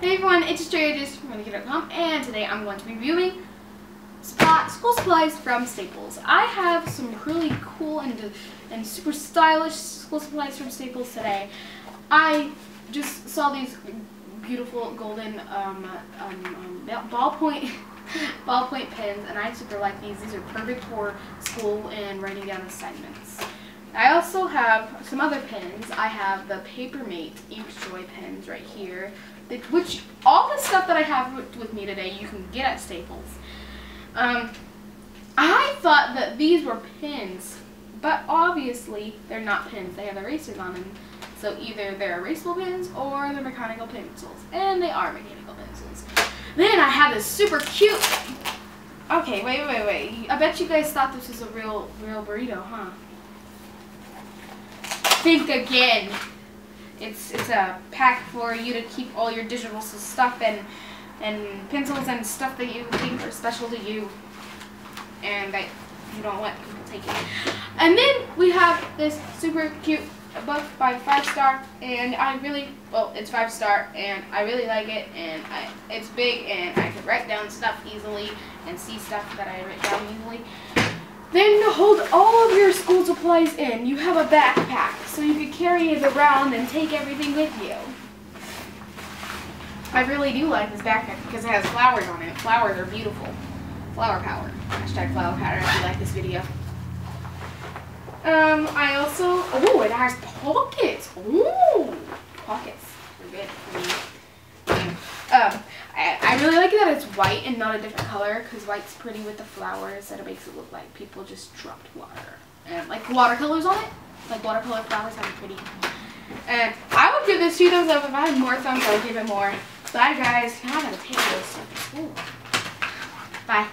Hey everyone, it's Strategist from Wonderkid.com and today I'm going to be reviewing supply, school supplies from Staples. I have some really cool and, and super stylish school supplies from Staples today. I just saw these beautiful golden um, um, um, ballpoint ballpoint pens and I super like these. These are perfect for school and writing down assignments. I also have some other pens. I have the Papermate Inkjoy pens right here, which all the stuff that I have with me today you can get at Staples. Um, I thought that these were pins, but obviously they're not pins. They have erasers on them. So either they're erasable pens or they're mechanical pencils. And they are mechanical pencils. Then I have this super cute... Okay, wait, wait, wait. I bet you guys thought this was a real, real burrito, huh? Think again. It's it's a pack for you to keep all your digital stuff and and pencils and stuff that you think are special to you and that you don't let people take it. And then we have this super cute book by Five Star and I really, well it's Five Star and I really like it and I, it's big and I can write down stuff easily and see stuff that I write down easily. Then to hold all of your school supplies in. You have a backpack, so you can carry it around and take everything with you. I really do like this backpack because it has flowers on it. Flowers are beautiful. Flower power. Hashtag flower power if you like this video. Um, I also, oh, it has pockets. Ooh, pockets. They're good. Um, I, I really like that it's white and not a different color because white's pretty with the flowers and it makes it look like people just dropped water. And like watercolors on it. Like watercolor flowers are pretty. And I would give this two thumbs up. If I had more thumbs, I would give it more. Bye guys. I gotta take this. Bye.